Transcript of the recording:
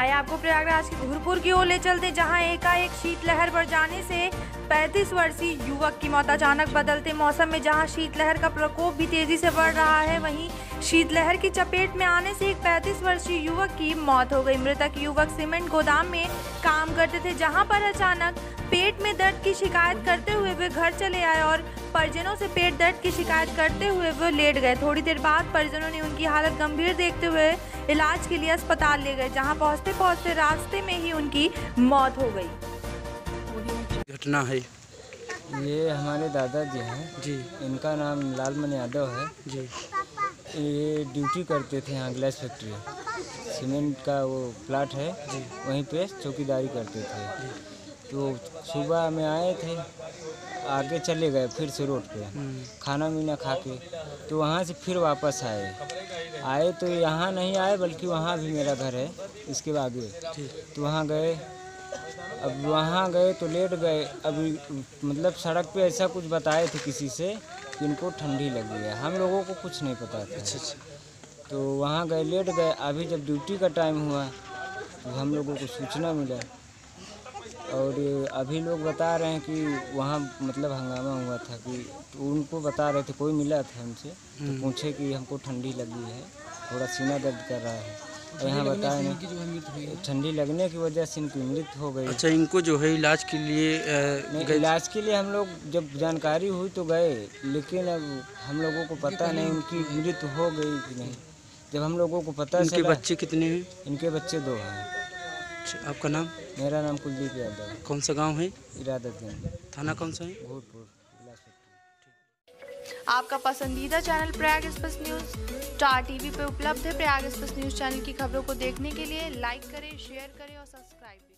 प्रयागराज के घुरपुर की ओर ले चलते जहाँ एकाएक शीतलहर बढ़ जाने से 35 वर्षीय युवक की मौत। अचानक बदलते मौसम में जहाँ शीतलहर का प्रकोप भी तेज़ी से बढ़ रहा है, वहीं शीतलहर की चपेट में आने से एक 35 वर्षीय युवक की मौत हो गई। मृतक युवक सीमेंट गोदाम में काम करते थे जहाँ पर अचानक पेट में दर्द की शिकायत करते हुए वे घर चले आए और परिजनों से पेट दर्द की शिकायत करते हुए वो लेट गए। थोड़ी देर बाद परिजनों ने उनकी हालत गंभीर देखते हुए इलाज के लिए अस्पताल ले गए जहाँ पहुँचते पहुँचते रास्ते में ही उनकी मौत हो गई। घटना है। ये हमारे दादाजी हैं। जी। इनका नाम लालमन यादव है। जी। ये ड्यूटी करते थे यहाँ ग्लास फैक्ट्री। सीमेंट का वो प्लाट है वहीं पे चौकीदारी करते थे। तो सुबह में आए थे आगे चले गए फिर से रोड पे। खाना मीना खा के तो वहाँ से फिर वापस आए। आए तो यहाँ नहीं आए बल्कि वहाँ भी मेरा घर है इसके आगे। तो वहाँ गए। अब वहाँ गए तो लेट गए। अभी मतलब सड़क पे ऐसा कुछ बताए थे किसी से कि इनको ठंडी लगी है। हम लोगों को कुछ नहीं पता। था तो वहाँ गए लेट गए। अभी जब ड्यूटी का टाइम हुआ तो हम लोगों को सूचना मिला। और अभी लोग बता रहे हैं कि वहाँ मतलब हंगामा हुआ था कि तो उनको बता रहे थे कोई मिला था हमसे? तो पूछे कि हमको ठंडी लगी है थोड़ा सीना दर्द कर रहा है। यहाँ बताए नहीं ठंडी लगने की वजह से इनकी मृत्यु हो गई। अच्छा इनको जो है इलाज के लिए इलाज के लिए हम लोग जब जानकारी हुई तो गए लेकिन अब हम लोगों को पता नहीं उनकी मृत्यु हो गई कि नहीं। जब हम लोगों को पता इनके बच्चे कितने हैं? इनके बच्चे दो हैं। अच्छा, आपका नाम? मेरा नाम कुलदीप यादव कौन सा गाँव है? इरादतगंज थाना कौन सा है? फैक्ट्री आपका पसंदीदा channel Prayag express news, star TV पर उपलब्ध है। प्रयाग एक्सप्रेस न्यूज़ चैनल की खबरों को देखने के लिए लाइक करें, शेयर करें और सब्सक्राइब करें।